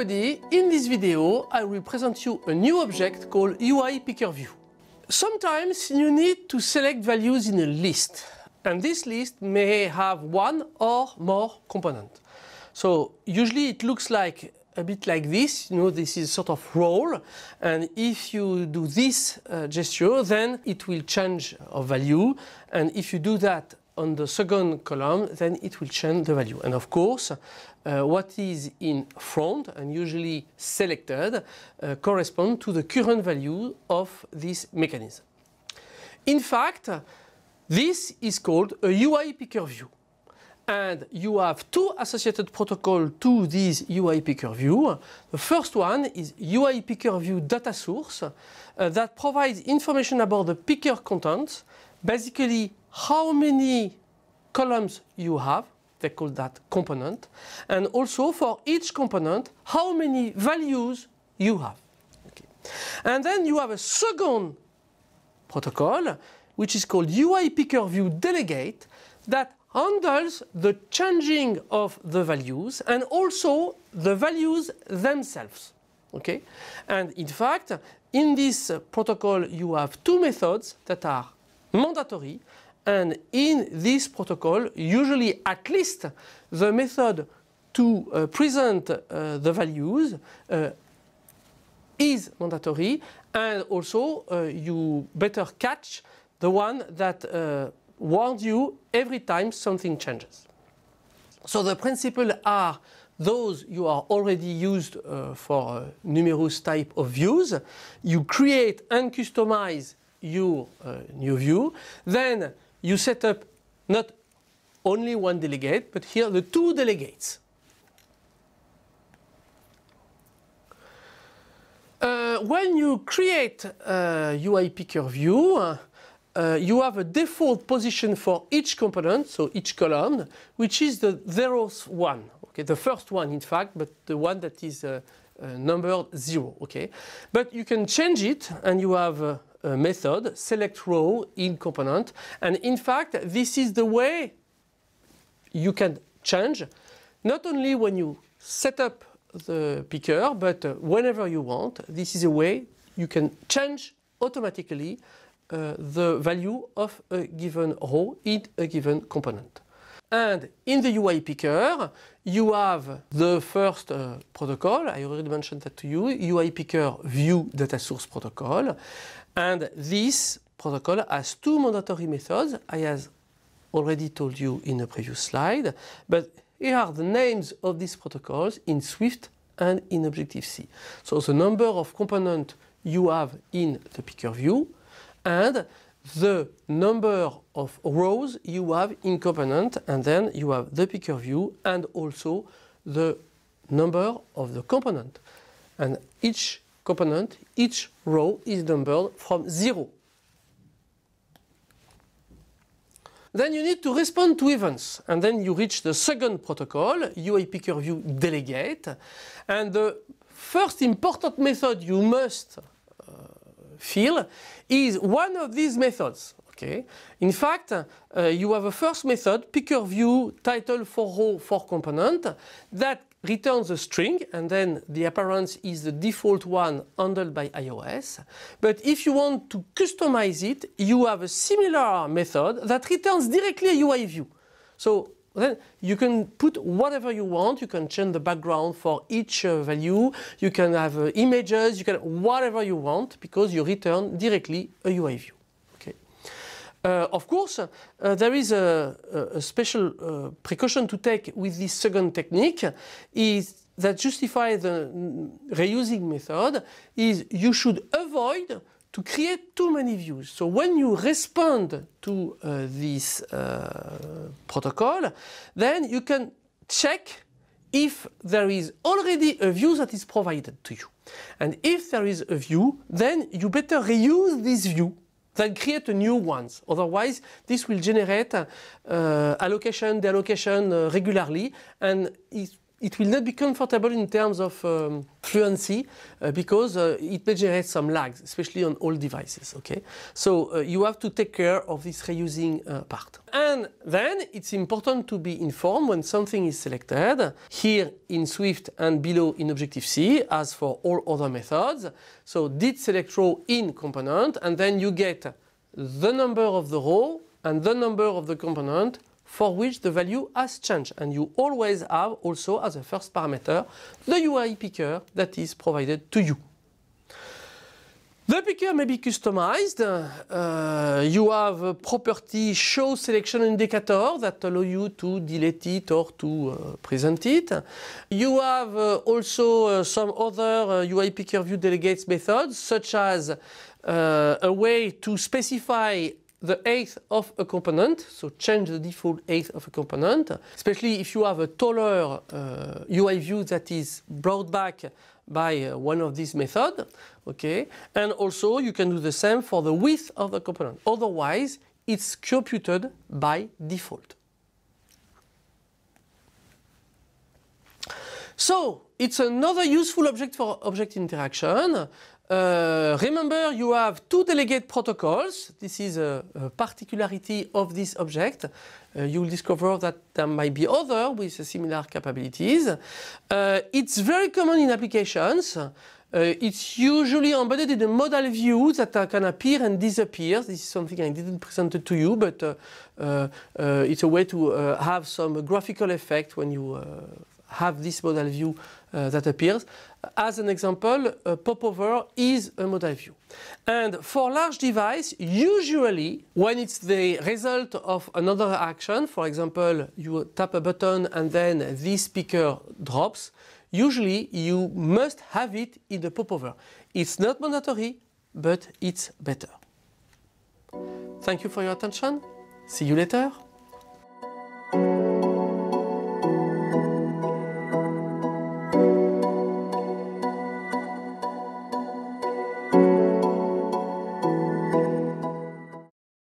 everybody, in this video I will present you a new object called UI Picker View. Sometimes you need to select values in a list and this list may have one or more components. So usually it looks like a bit like this, you know, this is sort of roll and if you do this uh, gesture then it will change a value and if you do that on the second column, then it will change the value. And of course, uh, what is in front and usually selected uh, correspond to the current value of this mechanism. In fact, this is called a UI picker view. And you have two associated protocols to this UI picker view. The first one is UI picker view data source uh, that provides information about the picker content, basically how many columns you have, they call that component, and also for each component, how many values you have. Okay. And then you have a second protocol, which is called UI Picker View Delegate, that handles the changing of the values and also the values themselves. Okay? And in fact, in this protocol, you have two methods that are mandatory and in this protocol, usually at least the method to uh, present uh, the values uh, is mandatory and also uh, you better catch the one that uh, warns you every time something changes. So the principles are those you are already used uh, for numerous type of views. You create and customize your new view. Then you set up not only one delegate, but here the two delegates. Uh, when you create a UI picker view, uh, you have a default position for each component, so each column, which is the zeroth one. Okay, the first one, in fact, but the one that is uh, uh numbered zero. Okay, but you can change it, and you have uh, method, select row in component. And in fact, this is the way you can change, not only when you set up the picker, but uh, whenever you want. This is a way you can change automatically uh, the value of a given row in a given component. And in the UI picker, you have the first uh, protocol, I already mentioned that to you, UI picker view data source protocol. And this protocol has two mandatory methods, I have already told you in a previous slide, but here are the names of these protocols in Swift and in Objective-C. So the number of components you have in the picker view and the number of rows you have in component and then you have the picker view and also the number of the component. And each component, each row is numbered from 0. Then you need to respond to events and then you reach the second protocol, UI Picker View Delegate. And the first important method you must uh, fill is one of these methods. Okay. In fact, uh, you have a first method, picker view title for row for component, that returns a string and then the appearance is the default one handled by iOS. But if you want to customize it, you have a similar method that returns directly a UI view. So then you can put whatever you want. You can change the background for each uh, value. You can have uh, images. You can whatever you want because you return directly a UI view. Okay. Uh, of course, uh, there is a, a special uh, precaution to take with this second technique. Is that justify the reusing method? Is you should avoid to create too many views. So when you respond to uh, this uh, protocol, then you can check if there is already a view that is provided to you. And if there is a view, then you better reuse this view than create a new ones. Otherwise, this will generate uh, allocation, deallocation uh, regularly, and it it will not be comfortable in terms of um, fluency uh, because uh, it may generate some lags, especially on old devices. Okay, so uh, you have to take care of this reusing uh, part. And then it's important to be informed when something is selected here in Swift and below in Objective-C, as for all other methods. So did select row in component, and then you get the number of the row and the number of the component for which the value has changed. And you always have also as a first parameter the UI picker that is provided to you. The picker may be customized. Uh, you have a property show selection indicator that allow you to delete it or to uh, present it. You have uh, also uh, some other UI uh, picker view delegates methods such as uh, a way to specify the eighth of a component, so change the default eighth of a component, especially if you have a taller uh, UI view that is brought back by uh, one of these methods, okay? And also you can do the same for the width of the component. Otherwise, it's computed by default. So it's another useful object for object interaction. Uh, remember, you have two delegate protocols. This is a, a particularity of this object. Uh, you will discover that there might be other with similar capabilities. Uh, it's very common in applications. Uh, it's usually embedded in a modal view that can appear and disappear. This is something I didn't present to you, but uh, uh, it's a way to have some graphical effect when you have this modal view uh, that appears. As an example, a popover is a modal view. And for large device, usually when it's the result of another action, for example, you tap a button and then this picker drops, usually you must have it in the popover. It's not mandatory, but it's better. Thank you for your attention. See you later.